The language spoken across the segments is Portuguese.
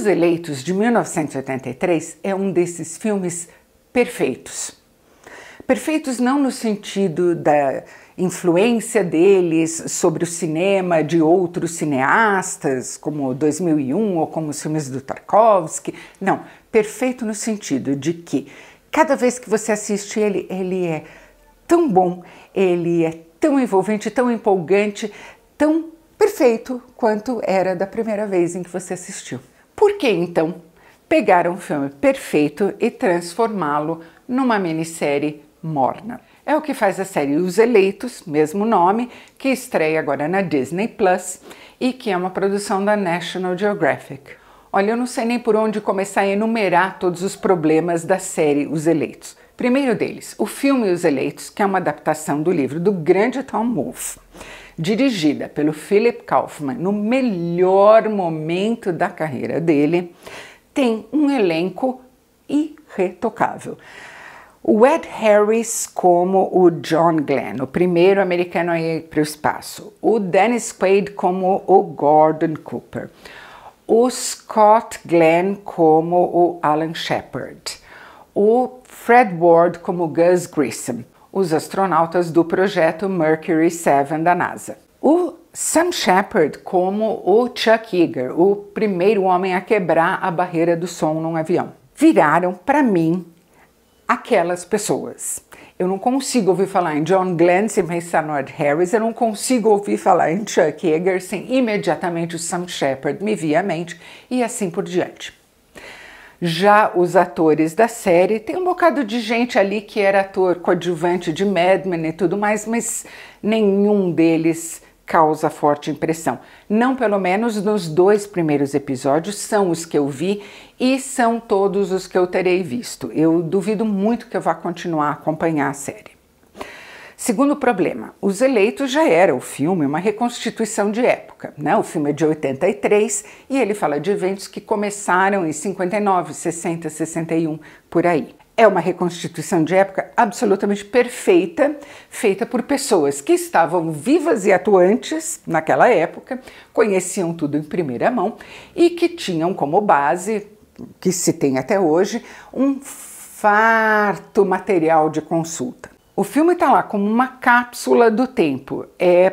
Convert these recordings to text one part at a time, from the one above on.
Os Eleitos de 1983 é um desses filmes perfeitos. Perfeitos não no sentido da influência deles sobre o cinema de outros cineastas, como 2001 ou como os filmes do Tarkovsky. Não, perfeito no sentido de que cada vez que você assiste ele, ele é tão bom, ele é tão envolvente, tão empolgante, tão perfeito quanto era da primeira vez em que você assistiu. Por que então pegar um filme perfeito e transformá-lo numa minissérie morna? É o que faz a série Os Eleitos, mesmo nome, que estreia agora na Disney Plus e que é uma produção da National Geographic. Olha, eu não sei nem por onde começar a enumerar todos os problemas da série Os Eleitos. Primeiro deles, o filme Os Eleitos, que é uma adaptação do livro do grande Tom Wolfe, dirigida pelo Philip Kaufman no melhor momento da carreira dele, tem um elenco irretocável. O Ed Harris como o John Glenn, o primeiro americano a ir para o espaço, o Dennis Quaid como o Gordon Cooper, o Scott Glenn como o Alan Shepard, o Fred Ward como Gus Grissom, os astronautas do projeto Mercury 7 da NASA. O Sam Shepard como o Chuck Yeager, o primeiro homem a quebrar a barreira do som num avião. Viraram, para mim, aquelas pessoas. Eu não consigo ouvir falar em John Glenn sem pensar no Ed Harris, eu não consigo ouvir falar em Chuck Yeager sem imediatamente o Sam Shepard me vir à mente e assim por diante. Já os atores da série, tem um bocado de gente ali que era ator coadjuvante de Mad Men e tudo mais, mas nenhum deles causa forte impressão. Não pelo menos nos dois primeiros episódios, são os que eu vi e são todos os que eu terei visto. Eu duvido muito que eu vá continuar a acompanhar a série. Segundo problema, Os Eleitos já era o filme uma reconstituição de época. Né? O filme é de 83 e ele fala de eventos que começaram em 59, 60, 61, por aí é uma reconstituição de época absolutamente perfeita, feita por pessoas que estavam vivas e atuantes naquela época, conheciam tudo em primeira mão e que tinham como base, que se tem até hoje, um farto material de consulta. O filme está lá como uma cápsula do tempo. É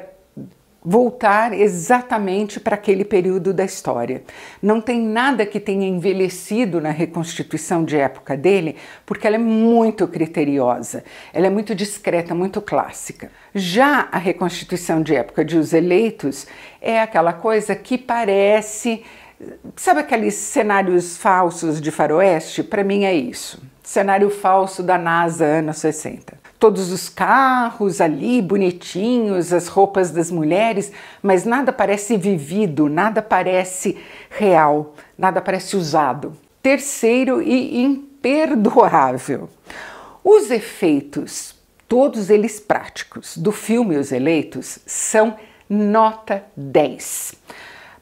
voltar exatamente para aquele período da história. Não tem nada que tenha envelhecido na reconstituição de época dele, porque ela é muito criteriosa, ela é muito discreta, muito clássica. Já a reconstituição de época de Os Eleitos é aquela coisa que parece. Sabe aqueles cenários falsos de faroeste? Para mim é isso. Cenário falso da NASA anos 60 todos os carros ali bonitinhos, as roupas das mulheres, mas nada parece vivido, nada parece real, nada parece usado. Terceiro e imperdoável. Os efeitos, todos eles práticos, do filme Os Eleitos são nota 10.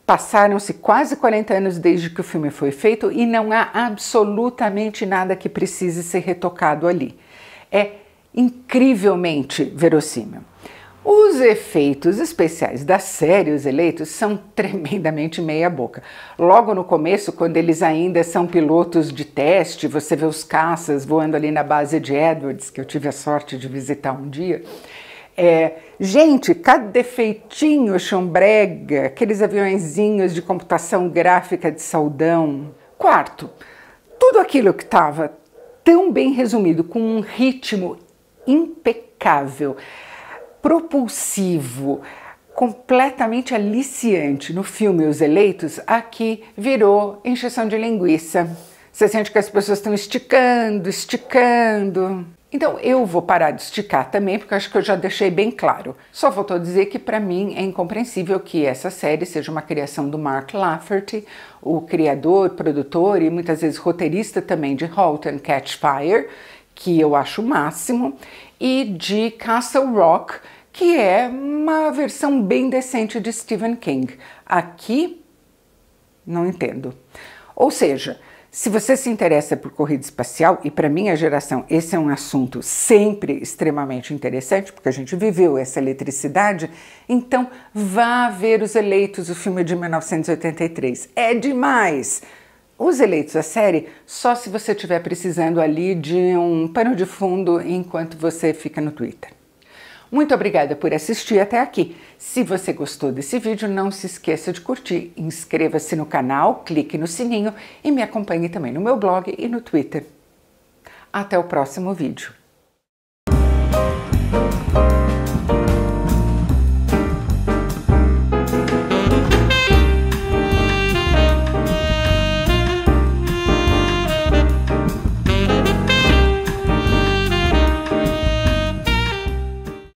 Passaram-se quase 40 anos desde que o filme foi feito e não há absolutamente nada que precise ser retocado ali. É incrivelmente verossímil. Os efeitos especiais da série Os Eleitos são tremendamente meia-boca. Logo no começo, quando eles ainda são pilotos de teste, você vê os caças voando ali na base de Edwards, que eu tive a sorte de visitar um dia. É, gente, cada defeitinho chumbrega, aqueles aviãozinhos de computação gráfica de saudão. Quarto, tudo aquilo que estava tão bem resumido, com um ritmo impecável, propulsivo, completamente aliciante no filme Os Eleitos, aqui virou encheção de linguiça. Você sente que as pessoas estão esticando, esticando. Então eu vou parar de esticar também, porque acho que eu já deixei bem claro. Só voltou a dizer que para mim é incompreensível que essa série seja uma criação do Mark Lafferty, o criador, produtor e muitas vezes roteirista também de Halt and Catch Fire, que eu acho o máximo, e de Castle Rock, que é uma versão bem decente de Stephen King. Aqui, não entendo. Ou seja, se você se interessa por corrida espacial, e para minha geração esse é um assunto sempre extremamente interessante, porque a gente viveu essa eletricidade, então vá ver Os Eleitos, o filme de 1983. É demais! Os eleitos a série só se você estiver precisando ali de um pano de fundo enquanto você fica no Twitter. Muito obrigada por assistir até aqui. Se você gostou desse vídeo, não se esqueça de curtir, inscreva-se no canal, clique no sininho e me acompanhe também no meu blog e no Twitter. Até o próximo vídeo.